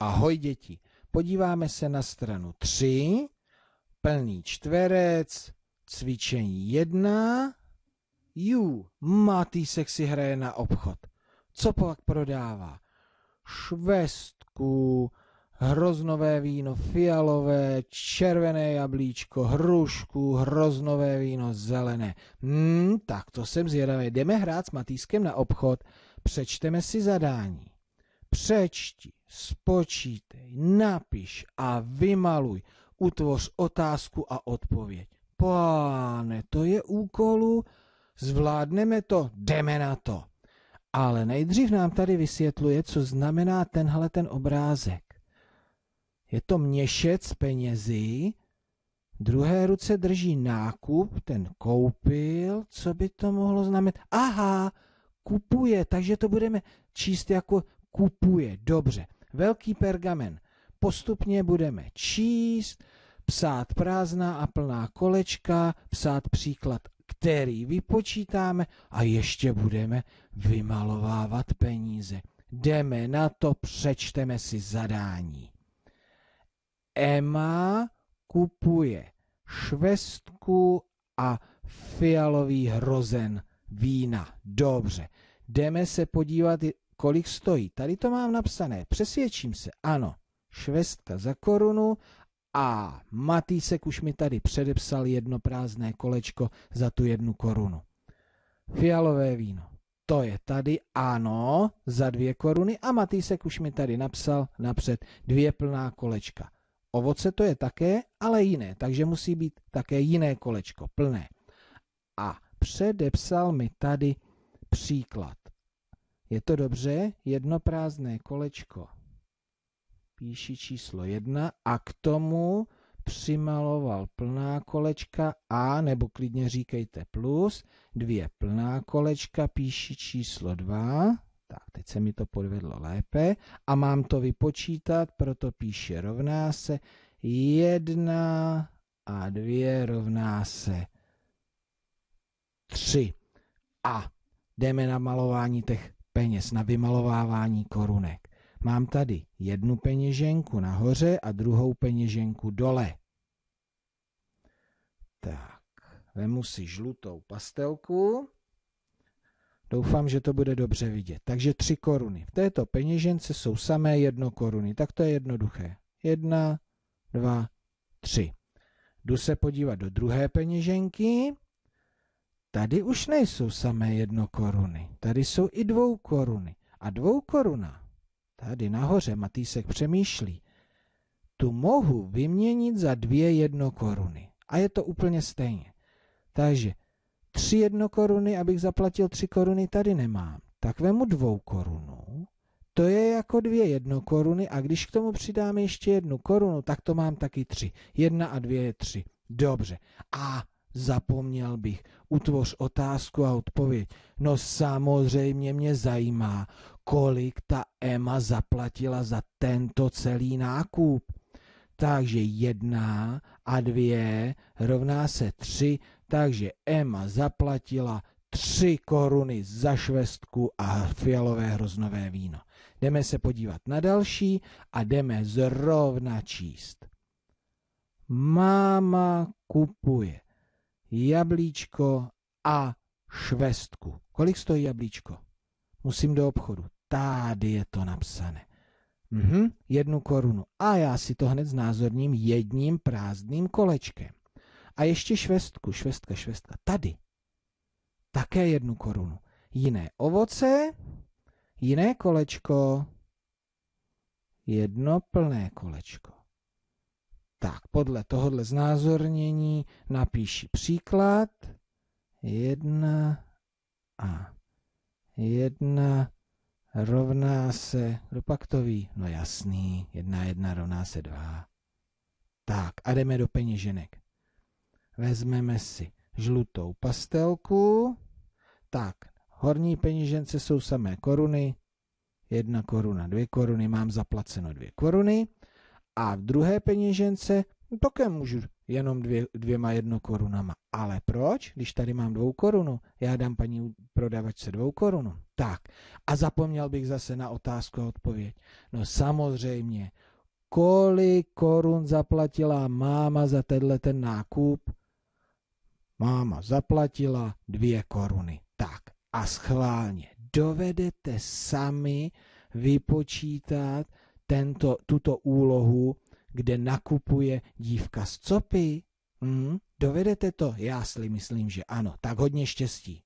Ahoj děti, podíváme se na stranu 3, plný čtverec, cvičení 1. Jú, Matýsek si hraje na obchod. Co pak prodává? Švestku, hroznové víno fialové, červené jablíčko, hrušku, hroznové víno zelené. Hmm, tak to jsem zvědavý. Jdeme hrát s Matýskem na obchod, přečteme si zadání. Přečti, spočítej, napiš a vymaluj. Utvoř otázku a odpověď. Páne, to je úkolu, zvládneme to, jdeme na to. Ale nejdřív nám tady vysvětluje, co znamená tenhle ten obrázek. Je to měšec penězí, druhé ruce drží nákup, ten koupil, co by to mohlo znamenat? Aha, kupuje, takže to budeme číst jako kupuje, dobře. Velký pergamen. Postupně budeme číst, psát prázdná a plná kolečka, psát příklad, který vypočítáme a ještě budeme vymalovávat peníze. Jdeme na to, přečteme si zadání. Emma kupuje švestku a fialový hrozen vína. Dobře, jdeme se podívat, kolik stojí. Tady to mám napsané, přesvědčím se, ano, švestka za korunu a Matýsek už mi tady předepsal jedno prázdné kolečko za tu jednu korunu. Fialové víno. To je tady, ano, za dvě koruny a Matýsek už mi tady napsal napřed dvě plná kolečka. Ovoce to je také, ale jiné, takže musí být také jiné kolečko, plné. A předepsal mi tady příklad. Je to dobře, jedno prázdné kolečko. Píši číslo jedna a k tomu přimaloval plná kolečka a, nebo klidně říkejte plus, dvě plná kolečka, píši číslo dva. Tak, teď se mi to podvedlo lépe a mám to vypočítat, proto píše rovná se jedna a dvě rovná se tři. A jdeme na malování těch peněz, na vymalovávání korunek. Mám tady jednu peněženku nahoře a druhou peněženku dole. Tak, vemu si žlutou pastelku Doufám, že to bude dobře vidět. Takže tři koruny. V této peněžence jsou samé jedno koruny, tak to je jednoduché. Jedna, dva, tři. Jdu se podívat do druhé peněženky. Tady už nejsou samé jedno koruny. Tady jsou i dvou koruny. A dvou koruna. Tady nahoře Matýsek přemýšlí. Tu mohu vyměnit za dvě jedno koruny. A je to úplně stejně. Takže tři jednokoruny, abych zaplatil tři koruny, tady nemám. Tak vemu dvou korunu, to je jako dvě jednokoruny a když k tomu přidáme ještě jednu korunu, tak to mám taky tři. Jedna a dvě je tři. Dobře. A zapomněl bych, utvoř otázku a odpověď. No samozřejmě mě zajímá, kolik ta Emma zaplatila za tento celý nákup. Takže jedna a dvě rovná se tři, takže Emma zaplatila tři koruny za švestku a fialové hroznové víno. Jdeme se podívat na další a jdeme zrovna číst. Máma kupuje jablíčko a švestku. Kolik stojí jablíčko? Musím do obchodu. Tady je to napsané. Mhm, jednu korunu. A já si to hned znázorním jedním prázdným kolečkem. A ještě švestku, švestka, švestka. Tady. Také jednu korunu. Jiné ovoce, jiné kolečko, jedno plné kolečko. Tak, podle tohohle znázornění napíši příklad. Jedna a jedna rovná se, kdo pak to ví? No jasný, jedna jedna rovná se dva. Tak a jdeme do peněženek. Vezmeme si žlutou pastelku. Tak, horní peněžence jsou samé koruny. Jedna koruna, dvě koruny, mám zaplaceno dvě koruny. A v druhé peněžence no také můžu jenom dvě, dvěma jednokorunama. Ale proč, když tady mám dvou korunu? Já dám paní prodavačce dvou korunu. Tak, a zapomněl bych zase na otázku a odpověď. No samozřejmě, kolik korun zaplatila máma za tenhle ten nákup? Máma zaplatila dvě koruny. Tak a schválně dovedete sami vypočítat tento, tuto úlohu, kde nakupuje dívka z copy? Hmm? Dovedete to? Já si myslím, že ano. Tak hodně štěstí.